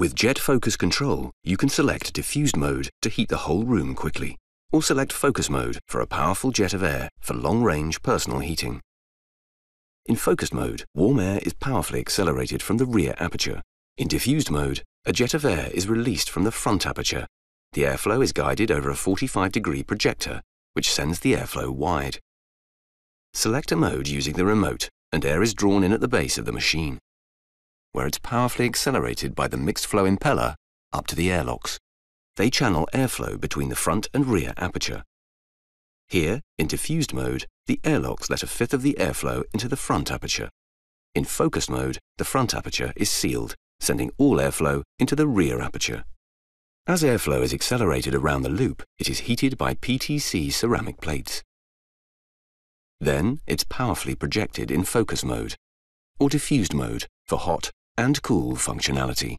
With Jet Focus Control, you can select diffused mode to heat the whole room quickly, or select focus mode for a powerful jet of air for long-range personal heating. In focused mode, warm air is powerfully accelerated from the rear aperture. In diffused mode, a jet of air is released from the front aperture. The airflow is guided over a 45-degree projector, which sends the airflow wide. Select a mode using the remote, and air is drawn in at the base of the machine where it's powerfully accelerated by the mixed flow impeller up to the airlocks. They channel airflow between the front and rear aperture. Here, in diffused mode, the airlocks let a fifth of the airflow into the front aperture. In focused mode, the front aperture is sealed, sending all airflow into the rear aperture. As airflow is accelerated around the loop, it is heated by PTC ceramic plates. Then, it's powerfully projected in focus mode, or diffused mode for hot and cool functionality.